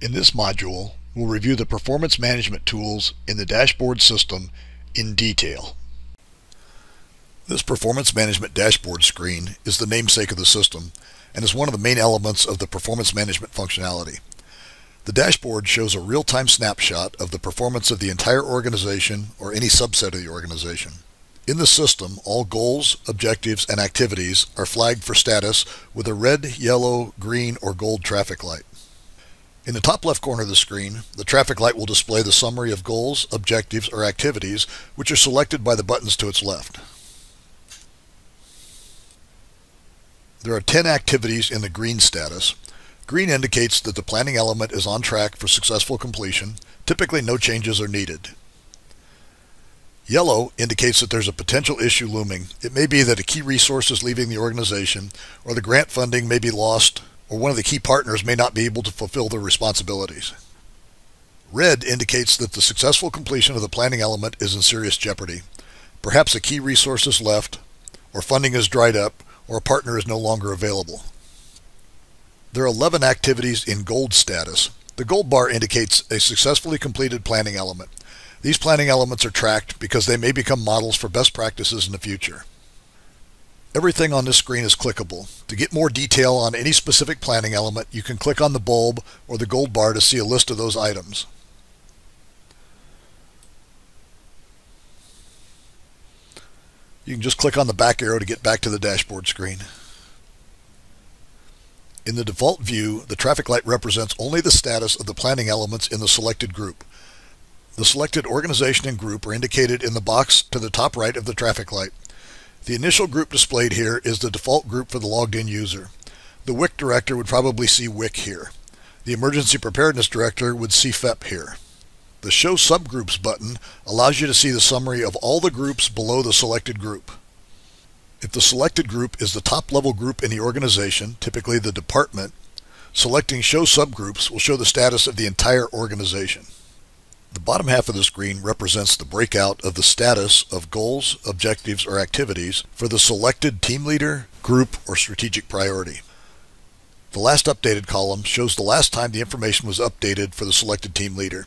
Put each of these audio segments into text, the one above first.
In this module, we'll review the performance management tools in the dashboard system in detail. This performance management dashboard screen is the namesake of the system and is one of the main elements of the performance management functionality. The dashboard shows a real-time snapshot of the performance of the entire organization or any subset of the organization. In the system, all goals, objectives, and activities are flagged for status with a red, yellow, green, or gold traffic light. In the top left corner of the screen, the traffic light will display the summary of goals, objectives, or activities, which are selected by the buttons to its left. There are 10 activities in the green status. Green indicates that the planning element is on track for successful completion. Typically no changes are needed. Yellow indicates that there's a potential issue looming. It may be that a key resource is leaving the organization, or the grant funding may be lost, or one of the key partners may not be able to fulfill their responsibilities. Red indicates that the successful completion of the planning element is in serious jeopardy. Perhaps a key resource is left, or funding is dried up, or a partner is no longer available. There are 11 activities in gold status. The gold bar indicates a successfully completed planning element. These planning elements are tracked because they may become models for best practices in the future. Everything on this screen is clickable. To get more detail on any specific planning element, you can click on the bulb or the gold bar to see a list of those items. You can just click on the back arrow to get back to the dashboard screen. In the default view, the traffic light represents only the status of the planning elements in the selected group. The selected organization and group are indicated in the box to the top right of the traffic light. The initial group displayed here is the default group for the logged in user. The WIC director would probably see WIC here. The emergency preparedness director would see PHEP here. The Show Subgroups button allows you to see the summary of all the groups below the selected group. If the selected group is the top level group in the organization, typically the department, selecting Show Subgroups will show the status of the entire organization. The bottom half of the screen represents the breakout of the status of goals, objectives, or activities for the selected team leader, group, or strategic priority. The last updated column shows the last time the information was updated for the selected team leader.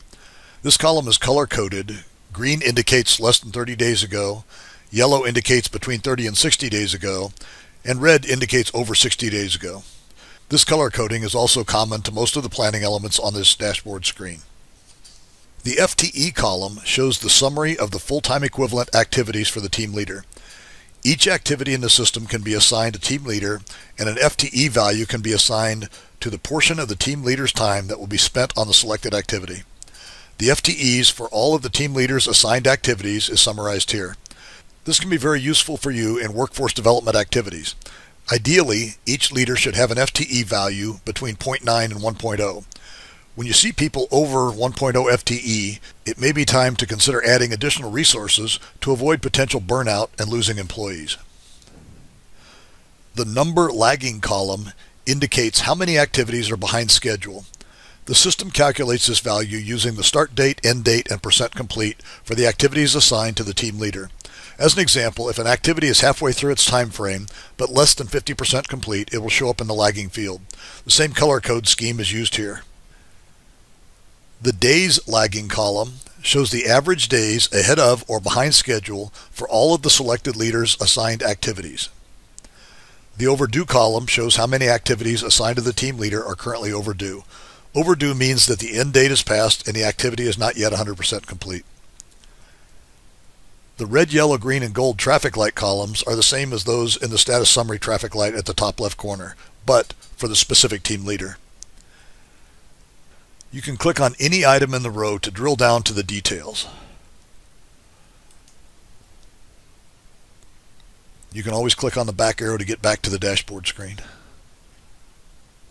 This column is color-coded. Green indicates less than 30 days ago, yellow indicates between 30 and 60 days ago, and red indicates over 60 days ago. This color coding is also common to most of the planning elements on this dashboard screen. The FTE column shows the summary of the full-time equivalent activities for the team leader. Each activity in the system can be assigned a team leader, and an FTE value can be assigned to the portion of the team leader's time that will be spent on the selected activity. The FTEs for all of the team leaders assigned activities is summarized here. This can be very useful for you in workforce development activities. Ideally, each leader should have an FTE value between 0.9 and 1.0. When you see people over 1.0 FTE, it may be time to consider adding additional resources to avoid potential burnout and losing employees. The number lagging column indicates how many activities are behind schedule. The system calculates this value using the start date, end date, and percent complete for the activities assigned to the team leader. As an example, if an activity is halfway through its time frame, but less than 50% complete, it will show up in the lagging field. The same color code scheme is used here. The days lagging column shows the average days ahead of or behind schedule for all of the selected leaders' assigned activities. The overdue column shows how many activities assigned to the team leader are currently overdue. Overdue means that the end date is passed and the activity is not yet 100% complete. The red, yellow, green, and gold traffic light columns are the same as those in the status summary traffic light at the top left corner, but for the specific team leader. You can click on any item in the row to drill down to the details. You can always click on the back arrow to get back to the dashboard screen.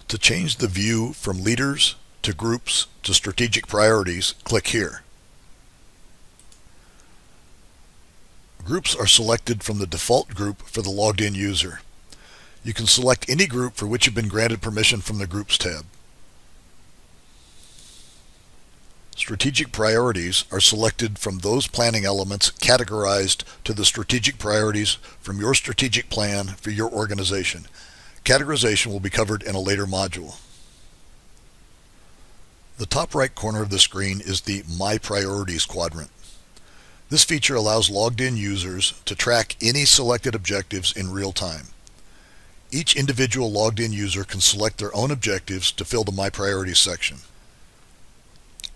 To change the view from leaders to groups to strategic priorities, click here. Groups are selected from the default group for the logged in user. You can select any group for which you've been granted permission from the Groups tab. Strategic priorities are selected from those planning elements categorized to the strategic priorities from your strategic plan for your organization. Categorization will be covered in a later module. The top right corner of the screen is the My Priorities quadrant. This feature allows logged in users to track any selected objectives in real time. Each individual logged in user can select their own objectives to fill the My Priorities section.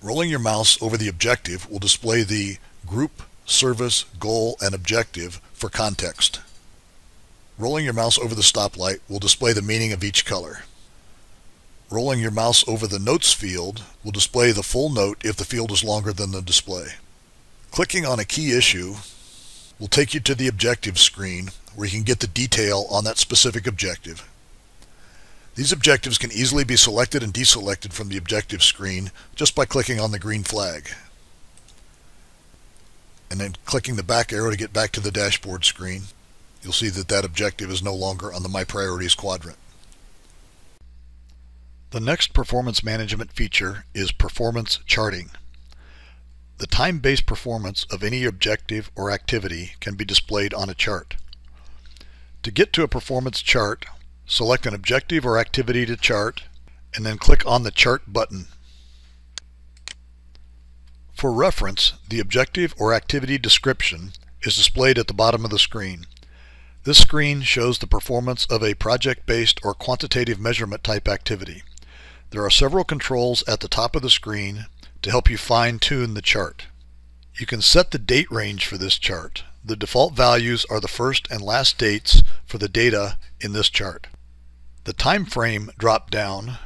Rolling your mouse over the objective will display the group, service, goal, and objective for context. Rolling your mouse over the stoplight will display the meaning of each color. Rolling your mouse over the Notes field will display the full note if the field is longer than the display. Clicking on a key issue will take you to the objective screen where you can get the detail on that specific objective. These objectives can easily be selected and deselected from the objective screen just by clicking on the green flag. And then clicking the back arrow to get back to the dashboard screen you'll see that that objective is no longer on the My Priorities quadrant. The next performance management feature is performance charting. The time-based performance of any objective or activity can be displayed on a chart. To get to a performance chart, select an objective or activity to chart, and then click on the Chart button. For reference, the objective or activity description is displayed at the bottom of the screen. This screen shows the performance of a project-based or quantitative measurement type activity. There are several controls at the top of the screen to help you fine-tune the chart. You can set the date range for this chart. The default values are the first and last dates for the data in this chart. The time frame drop-down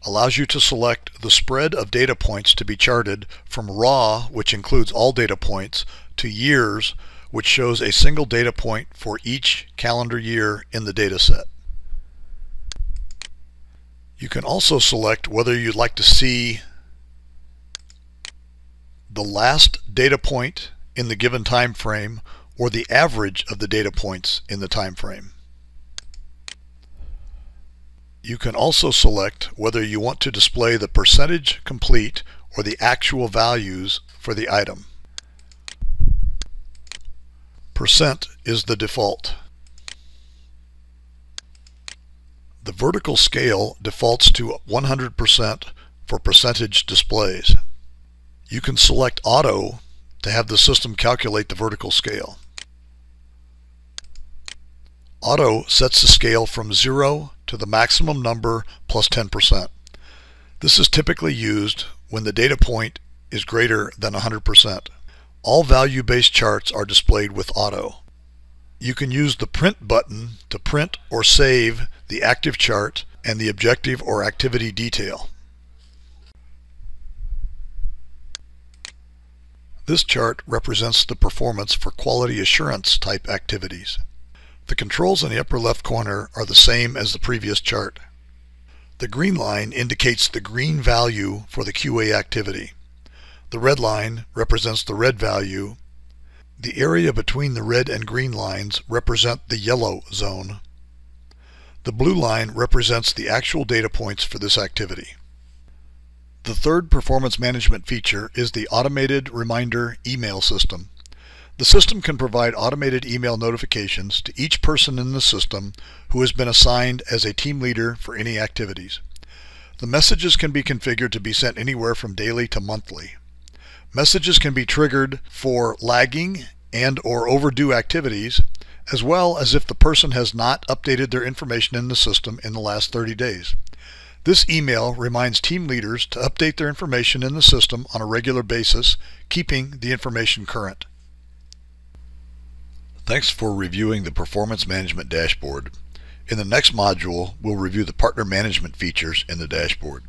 allows you to select the spread of data points to be charted from raw, which includes all data points, to years, which shows a single data point for each calendar year in the data set. You can also select whether you'd like to see the last data point in the given time frame or the average of the data points in the time frame. You can also select whether you want to display the percentage complete or the actual values for the item. Percent is the default. The vertical scale defaults to 100% for percentage displays. You can select Auto to have the system calculate the vertical scale. Auto sets the scale from 0 to the maximum number plus 10%. This is typically used when the data point is greater than 100%. All value-based charts are displayed with auto. You can use the print button to print or save the active chart and the objective or activity detail. This chart represents the performance for quality assurance type activities. The controls in the upper left corner are the same as the previous chart. The green line indicates the green value for the QA activity. The red line represents the red value. The area between the red and green lines represent the yellow zone. The blue line represents the actual data points for this activity. The third performance management feature is the automated reminder email system. The system can provide automated email notifications to each person in the system who has been assigned as a team leader for any activities. The messages can be configured to be sent anywhere from daily to monthly. Messages can be triggered for lagging and or overdue activities, as well as if the person has not updated their information in the system in the last 30 days. This email reminds team leaders to update their information in the system on a regular basis, keeping the information current. Thanks for reviewing the Performance Management Dashboard. In the next module, we'll review the partner management features in the dashboard.